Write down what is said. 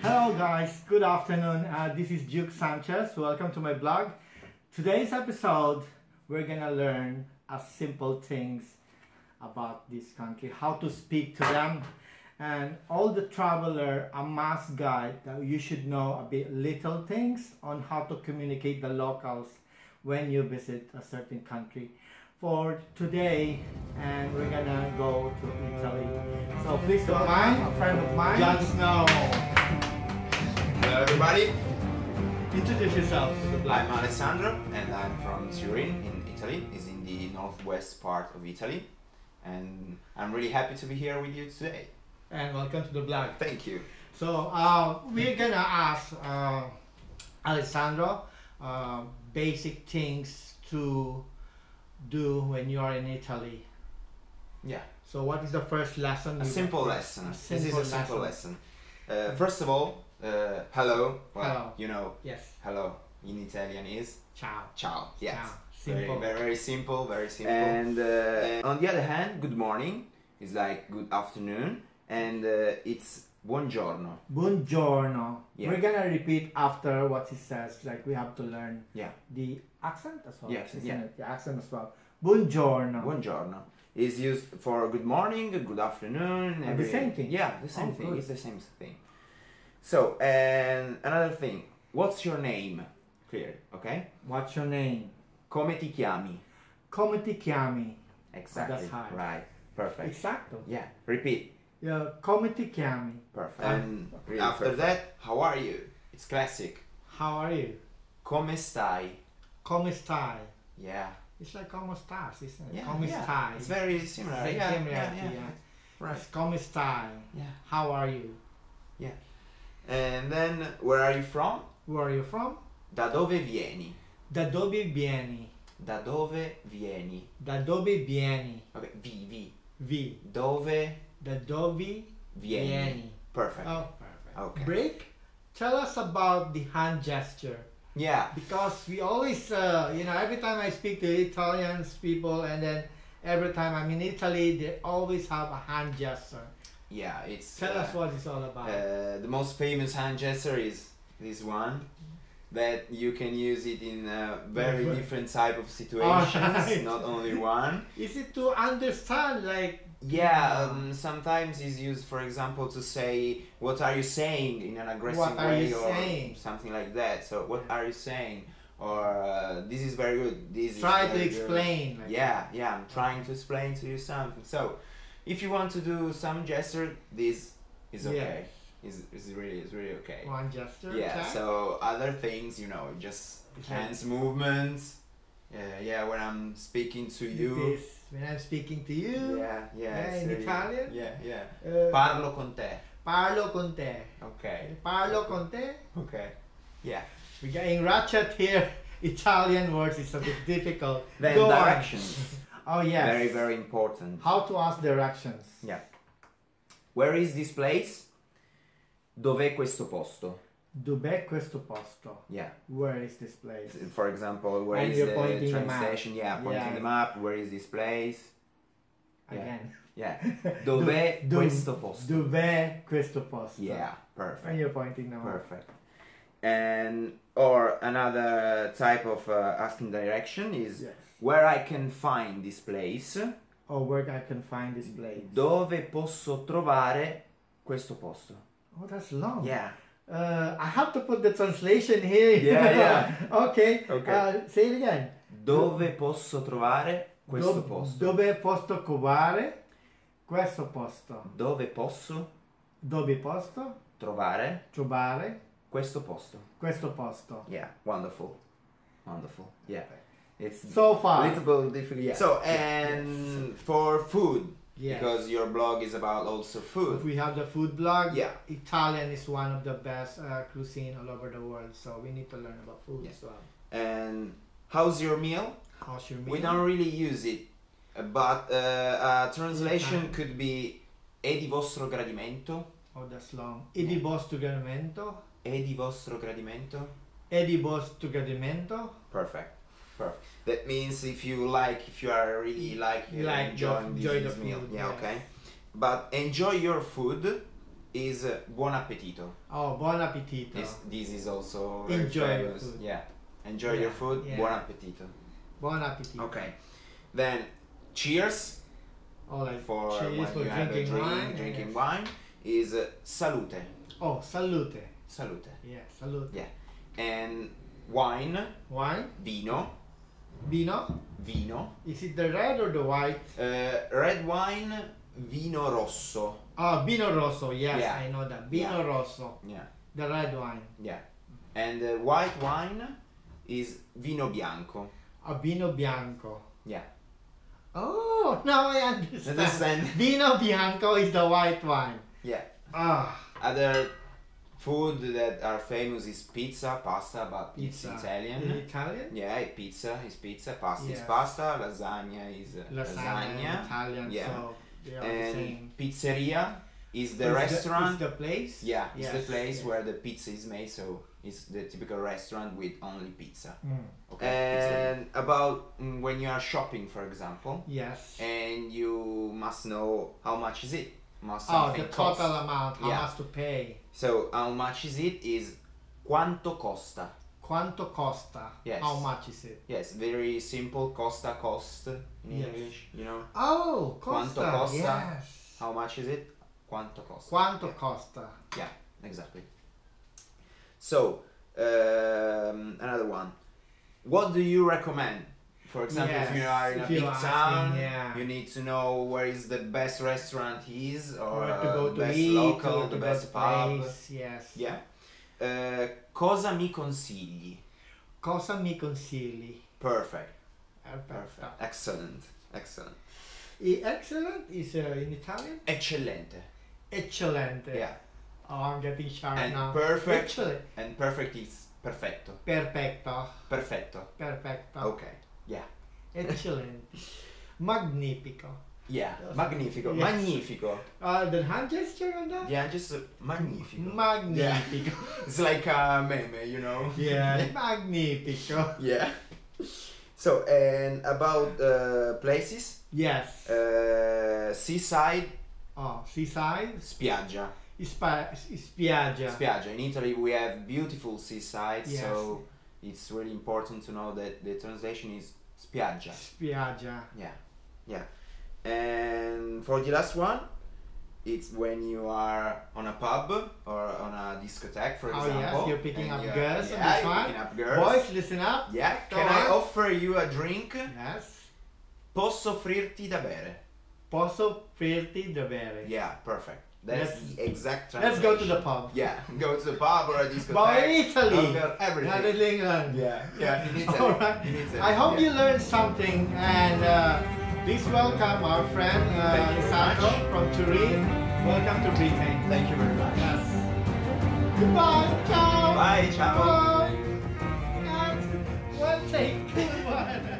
Hello guys, good afternoon. Uh, this is Dookee Sanchez. Welcome to my blog. Today's episode, we're gonna learn a simple things about this country, how to speak to them, and all the traveler a must guide that you should know a bit little things on how to communicate the locals when you visit a certain country. For today, and we're gonna go to Italy. So please don't mind, a friend of mine, Jon Snow. Hello everybody, Introduce yourself to the blog. I'm Alessandro and I'm from Turin in Italy, is in the northwest part of Italy and I'm really happy to be here with you today. and welcome to the blog. Thank you. So uh, we're gonna ask uh, Alessandro uh, basic things to do when you are in Italy. Yeah, So what is the first lesson? a simple lesson. A this is simple a simple lesson. lesson. Uh, first of all, uh, hello. Well, Hello. you know, Yes. hello in Italian is Ciao. ciao. Yes. Ciao. Very, Simple. very, very simple, very simple. And uh, on the other hand, good morning is like good afternoon, and uh, it's buongiorno. Buongiorno. Yeah. We're gonna repeat after what he says. Like we have to learn Yeah. the accent as well. Yes, yeah. it? The accent as well. Buongiorno. Buongiorno is used for good morning, good afternoon. Oh, the same thing? Yeah, the same Oh, thing. good. It's the same thing. So, and another thing. What's your name? Clear, okay? What's your name? Come ti chiami? Come ti chiami? Exactly. That's hard. Right. Perfect. Exacto. Yeah. Repeat. Yeah, come ti chiami? Perfect. And really after perfect. that, how are you? It's classic. How are you? Come stai? Come stai? Yeah. It's like como estás, isn't it? Yeah. come yeah. stai? It's very similar. Same yeah, similarity, yeah, yeah. yeah. Right. It's come stai? Yeah. How are you? And then, where are you from? Where are you from? Da dove vieni? Da dove vieni? Da dove vieni? Da dove vieni? Ok, vivi. Vi. Dove Da dove vieni? vieni? Perfect. Oh, perfect. Okay. Break. Tell us about the hand gesture. Yeah. Because we always, uh, you know, every time I speak to Italians people and then every time I'm in Italy, they always have a hand gesture. Yeah, it's Tell uh, us what it's all about. uh, the most famous hand gesture is this one that you can use it in a very different type of situations, Alright. not only one. Is it to understand, like, Yeah, um, sometimes it's used, for example, to say, "What are you saying?" in an aggressive What way, or saying? something like that. So, what are you saying? Or uh, this is very good. This try to very good." explain? Like, Yeah, yeah, I'm trying to explain to you something. So, if you want to do some gesture, this is okay. Is is really is really okay. One gesture. Yeah. okay? So other things, you know, just like- hands movements. Yeah, yeah. When I'm speaking to you. This, when I'm speaking to you, Yeah, yeah. Yeah, in really- Italian? Yeah, yeah. uh, Parlo con te. parlo con te. Okay. Parlo con te. Okay. Yeah. We're getting ratchet here. Italian words is a bit difficult. Then Go directions. Oh yes. Very, very important. How to ask directions. Yeah. Where is this place? Dov'è questo posto? Dov'è questo posto? Yeah. Where is this place? For example, where And is the the train map. station? Yeah, pointing Yeah. the map. Where is this place? Yeah. Again. Yeah. Dov'è Do- questo posto? Dov'è questo posto? Yeah. Perfect. And you're pointing the map. Perfect. And or another type of uh, asking direction is Yes. where I can find this place. Or where I can find this place. Dove posso trovare questo posto? Oh, that's long. Yeah. Uh, I have to put the translation here. Yeah, yeah. okay. Okay. Uh, say it again. Dove posso trovare questo Do- posto? Dove posso trovare questo posto? Dove posso Dove posso trovare trovare questo posto? questo posto? Yeah, wonderful. Wonderful. Yeah. It's So a far. little bit difficult. Yeah. So, and for food, Yes. because your blog is about also food. If we have the food blog. Yeah. Italian is one of the best uh, cuisine all over the world, so we need to learn about food Yeah. as well. And how's your meal? How's your meal? We don't really use it, uh, but uh, a translation could be "È di vostro gradimento." Oh, that's long. E di vostro gradimento? È di vostro gradimento. E di vostro gradimento? Perfect. Perfect. That means if you like, if you are really like, Like the- enjoying enjoy this the meal, food, yeah, yes. okay. But enjoy your food is uh, buon appetito. Oh, buon appetito. This, this is also Enjoy your food. Yeah. Enjoy Yeah, your food. yeah. Buon appetito. Buon appetito. Okay. Then cheers Oh, like for cheers when for you have a drinking drink, wine. drinking yes. wine is uh, salute. Oh, salute. Salute. Yeah, salute. Yeah. And wine, Wine, vino, vino. vino. Is it the red or the white? Uh, red wine, vino rosso. Oh, vino rosso. Yes, Yeah. I know that. Vino Yeah. rosso, Yeah. the red wine. Yeah. And uh, white wine is vino bianco. A vino bianco. Yeah. Oh, now I understand. Understand? Vino bianco is the white wine. Yeah. Ah, Other food that are famous is pizza, pasta, but pizza. it's In Italian. Italian? Yeah, pizza is pizza, pasta is pasta, lasagna is uh, Lasagna, lasagna. Italian, Yeah. so they are the And same. pizzeria is the Is restaurant. is the place? yeah, it's the place yes. where the pizza is made, so it's the typical restaurant with only pizza. Mm, Okay. And about mm, when you are shopping, for example, Yes. and you must know how much is it. Must Oh, the cost. total amount, how Yeah. much to pay. So how much is it? Is quanto costa? Quanto costa? Yes. How much is it? Yes, very simple. Costa cost in Yes. English. You know Oh, Quanto costa. costa? Yes. how much is it? Quanto costa? Quanto Yeah. costa? Yeah, exactly. So, um, another one. What do you recommend? For example, if you are in a big asking, town, yeah. you need to know where is the best restaurant is, or, Or to go to best eat, local, the best pub. place. Yes. Yeah. Uh, cosa mi consigli? Cosa mi consigli? Perfect. Perfect. Excellent. Excellent. E- Excellent is uh, in Italian? Eccellente. Eccellente. Yeah. Oh, I'm getting sharp And now. perfect. Excellent. And perfect is perfetto. Perfetto. Perfetto. Perfetto. Okay. Yeah. Eccellente. Magnifico. Yeah. Magnifico. Yes. Magnifico. Uh, the hand gesture on that? Yeah, just uh, magnifico. Magnifico. It's like a meme, you know? Yeah, magnifico. yeah. So, and about uh, places, Yes. uh, seaside, Oh, seaside. spiaggia. Ispa- spiaggia. Spiaggia. In Italy, we have beautiful seaside, Yes. so it's really important to know that the translation is spiaggia. Spiaggia. Yeah, yeah. And for the last one, it's when you are on a pub or on a discotheque, for Oh, example. yes, you're picking up you are- girls on Yeah, this you're one. picking up girls. Boys, listen up. Yeah, can I on. offer you a drink? Yes. Posso offrirti da bere? Posso offrirti da bere. Yeah, perfect. That's Let's- the exact Let's go to the pub. Yeah, go to the pub or a discotheque. But in Italy. Everything. Not in England. Yeah, yeah, in Italy. All right. In Italy, I hope yeah. you learned something and uh, please welcome our friend uh, Sandro from Turin. Welcome to Britain. Thank you very much. Yes. Goodbye. Ciao. Bye, ciao. Bye. Yes. Well taken.